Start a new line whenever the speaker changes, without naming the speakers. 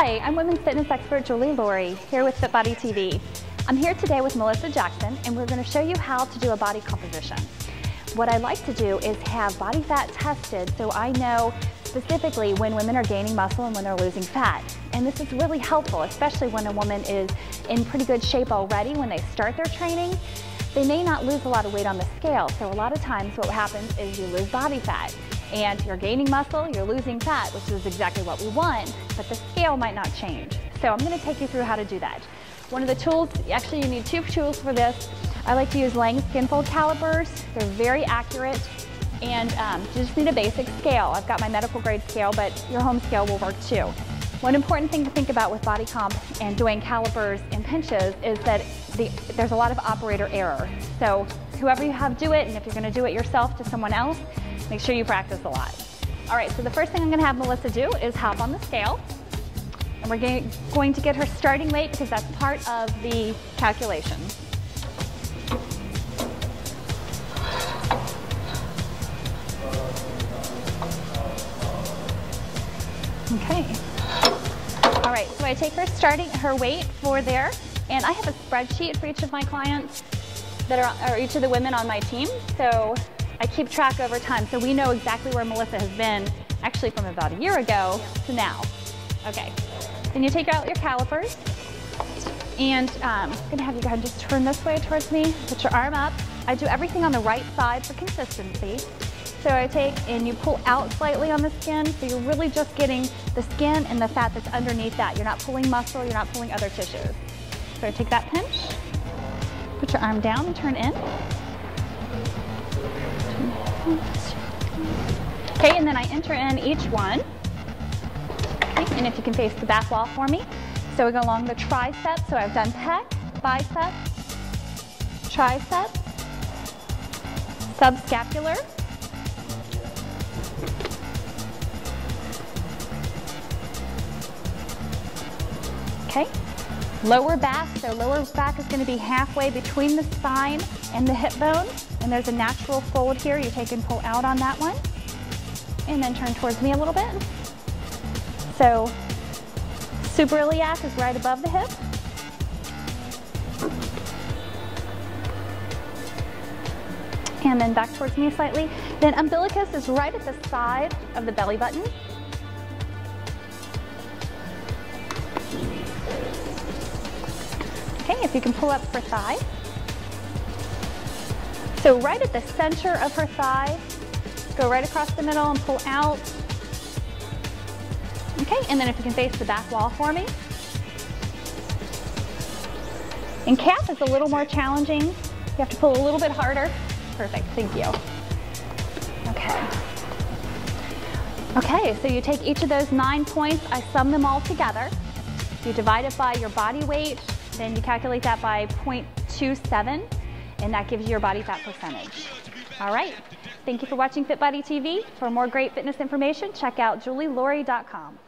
Hi, I'm women's fitness expert Julie Lohre here with FitBody TV. I'm here today with Melissa Jackson and we're going to show you how to do a body composition. What I like to do is have body fat tested so I know specifically when women are gaining muscle and when they're losing fat. And this is really helpful, especially when a woman is in pretty good shape already when they start their training. They may not lose a lot of weight on the scale, so a lot of times what happens is you lose body fat and you're gaining muscle, you're losing fat, which is exactly what we want, but the scale might not change. So I'm gonna take you through how to do that. One of the tools, actually you need two tools for this. I like to use Lange Skinfold calipers. They're very accurate and um, you just need a basic scale. I've got my medical grade scale, but your home scale will work too. One important thing to think about with body comp and doing calipers and pinches is that the, there's a lot of operator error. So whoever you have do it, and if you're gonna do it yourself to someone else, make sure you practice a lot. All right, so the first thing I'm gonna have Melissa do is hop on the scale. And we're going to get her starting weight because that's part of the calculation. Okay. All right, so I take her starting her weight for there, and I have a spreadsheet for each of my clients that are, or each of the women on my team. So I keep track over time, so we know exactly where Melissa has been, actually from about a year ago to now. Okay, then you take out your calipers, and um, I'm gonna have you go ahead and just turn this way towards me, put your arm up. I do everything on the right side for consistency. So I take and you pull out slightly on the skin, so you're really just getting the skin and the fat that's underneath that. You're not pulling muscle, you're not pulling other tissues. So I take that pinch, put your arm down and turn in. Okay, and then I enter in each one. Okay, and if you can face the back wall for me. So we go along the tricep, so I've done pec, bicep, tricep, subscapular, Okay, lower back, so lower back is gonna be halfway between the spine and the hip bone. And there's a natural fold here. You take and pull out on that one. And then turn towards me a little bit. So suprailiac is right above the hip. And then back towards me slightly. Then umbilicus is right at the side of the belly button. If you can pull up for thigh. So right at the center of her thigh, go right across the middle and pull out. Okay, and then if you can face the back wall for me. And calf is a little more challenging. You have to pull a little bit harder. Perfect, thank you. Okay. Okay, so you take each of those nine points, I sum them all together. You divide it by your body weight, then you calculate that by 0.27, and that gives you your body fat percentage. All right. Thank you for watching FitBody TV. For more great fitness information, check out julielohre.com.